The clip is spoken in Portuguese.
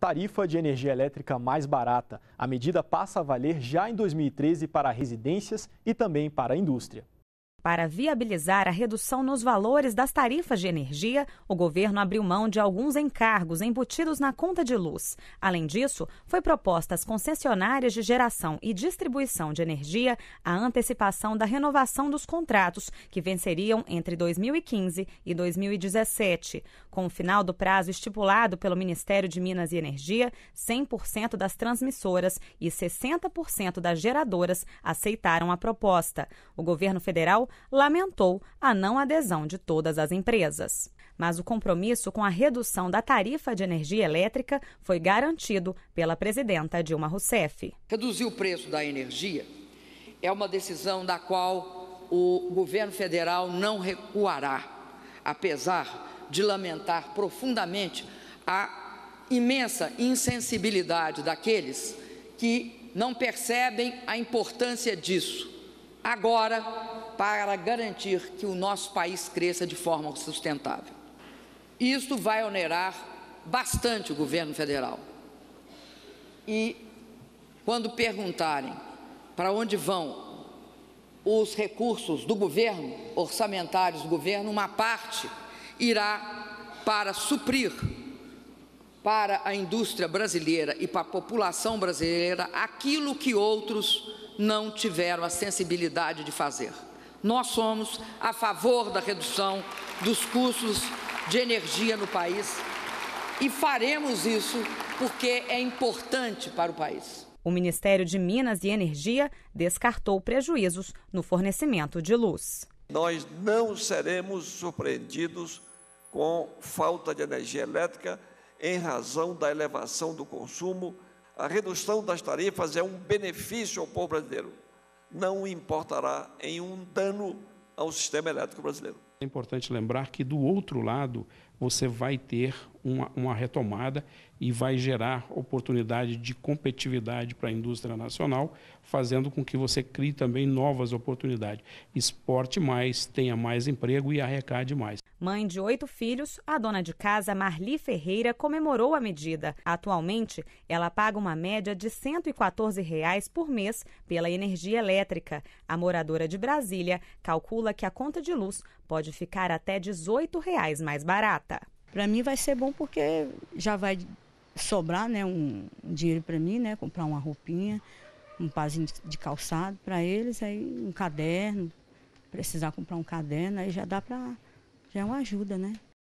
tarifa de energia elétrica mais barata. A medida passa a valer já em 2013 para residências e também para a indústria. Para viabilizar a redução nos valores das tarifas de energia, o governo abriu mão de alguns encargos embutidos na conta de luz. Além disso, foi proposta às concessionárias de geração e distribuição de energia a antecipação da renovação dos contratos, que venceriam entre 2015 e 2017. Com o final do prazo estipulado pelo Ministério de Minas e Energia, 100% das transmissoras e 60% das geradoras aceitaram a proposta. O governo federal lamentou a não adesão de todas as empresas. Mas o compromisso com a redução da tarifa de energia elétrica foi garantido pela presidenta Dilma Rousseff. Reduzir o preço da energia é uma decisão da qual o governo federal não recuará, apesar de lamentar profundamente a imensa insensibilidade daqueles que não percebem a importância disso. Agora, para garantir que o nosso país cresça de forma sustentável. Isto vai onerar bastante o governo federal. E quando perguntarem para onde vão os recursos do governo, orçamentários do governo, uma parte irá para suprir para a indústria brasileira e para a população brasileira aquilo que outros não tiveram a sensibilidade de fazer. Nós somos a favor da redução dos custos de energia no país e faremos isso porque é importante para o país. O Ministério de Minas e Energia descartou prejuízos no fornecimento de luz. Nós não seremos surpreendidos com falta de energia elétrica em razão da elevação do consumo. A redução das tarifas é um benefício ao povo brasileiro não importará em um dano ao sistema elétrico brasileiro. É importante lembrar que do outro lado você vai ter uma, uma retomada e vai gerar oportunidade de competitividade para a indústria nacional, fazendo com que você crie também novas oportunidades. Exporte mais, tenha mais emprego e arrecade mais. Mãe de oito filhos, a dona de casa Marli Ferreira comemorou a medida. Atualmente, ela paga uma média de 114 reais por mês pela energia elétrica. A moradora de Brasília calcula que a conta de luz pode ficar até 18 reais mais barata. Para mim vai ser bom porque já vai sobrar né, um, dinheiro para mim, né, comprar uma roupinha, um pazinho de calçado para eles, aí um caderno, precisar comprar um caderno, aí já dá para já é uma ajuda, né?